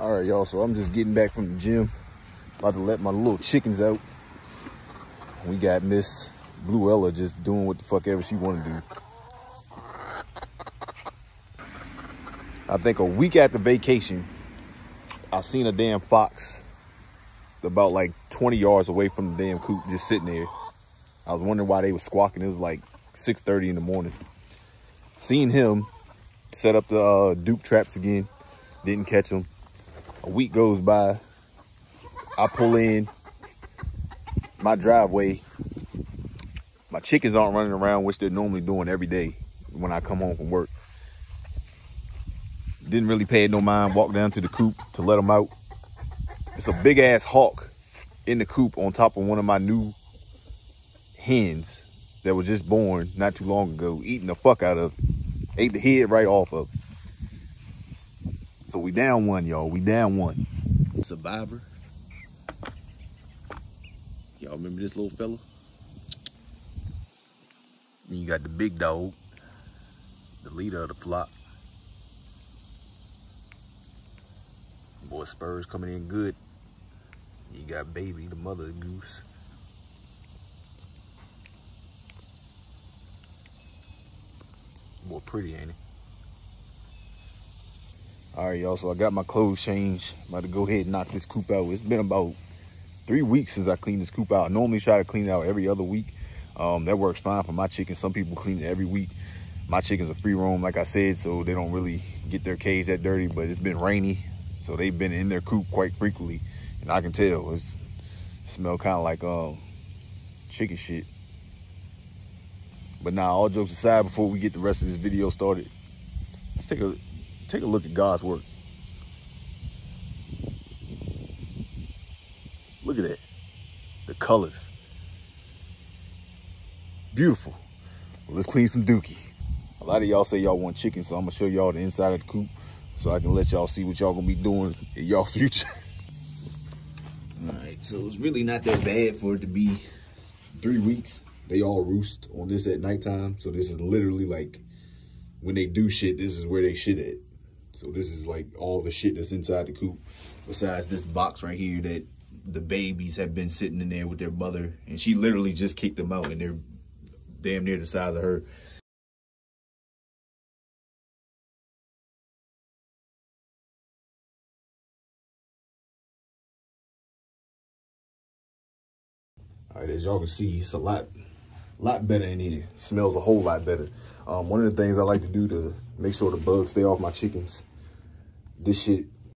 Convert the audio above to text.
All right, y'all, so I'm just getting back from the gym. About to let my little chickens out. We got Miss Blue Ella just doing what the fuck ever she want to do. I think a week after vacation, I seen a damn fox about like 20 yards away from the damn coop just sitting there. I was wondering why they was squawking. It was like 6.30 in the morning. Seen him, set up the uh, dupe traps again. Didn't catch him. A week goes by. I pull in my driveway. My chickens aren't running around, which they're normally doing every day when I come home from work. Didn't really pay it no mind. Walked down to the coop to let them out. It's a big ass hawk in the coop on top of one of my new hens that was just born not too long ago, eating the fuck out of. Ate the head right off of it. So we down one, y'all. We down one. Survivor. Y'all remember this little fella? Then you got the big dog, the leader of the flock. Boy, Spurs coming in good. You got baby, the mother goose. More pretty, ain't it? All right, y'all, so I got my clothes changed. I'm about to go ahead and knock this coop out. It's been about three weeks since I cleaned this coop out. I normally try to clean it out every other week. Um, that works fine for my chickens. Some people clean it every week. My chickens are free roam, like I said, so they don't really get their cage that dirty, but it's been rainy, so they've been in their coop quite frequently. And I can tell, it's, it smell kind of like um, chicken shit. But now, all jokes aside, before we get the rest of this video started, let's take a take a look at God's work. Look at that. The colors. Beautiful. Well, let's clean some dookie. A lot of y'all say y'all want chicken, so I'm gonna show y'all the inside of the coop so I can let y'all see what y'all gonna be doing in y'all future. All right, so it's really not that bad for it to be three weeks. They all roost on this at nighttime. So this is literally like when they do shit, this is where they shit at. So this is like all the shit that's inside the coop. Besides this box right here that the babies have been sitting in there with their mother. And she literally just kicked them out and they're damn near the size of her. All right, as y'all can see, it's a lot, lot better in here. It smells a whole lot better. Um, one of the things I like to do to make sure the bugs stay off my chickens, this shit